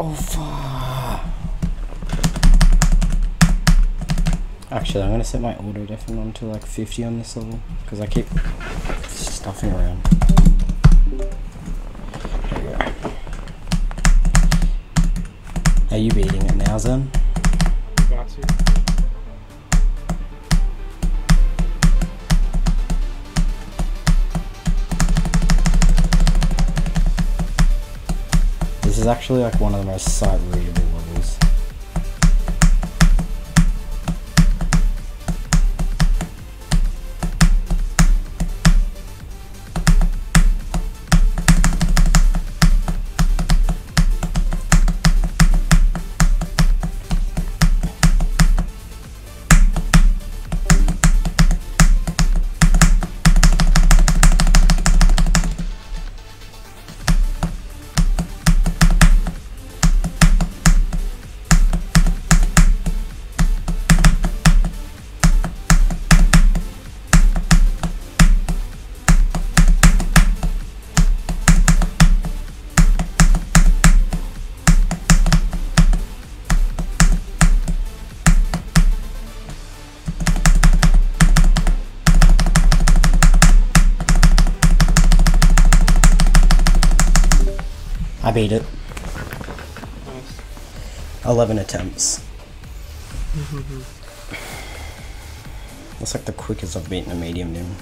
Oh fuck. Actually, I'm gonna set my auto deafen on to like 50 on this level because I keep stuffing around. Are you beating it now, Zen? This is actually like one of the most sight readable I beat it. Nice. 11 attempts. Mm-hmm. That's like the quickest I've beaten a medium nim.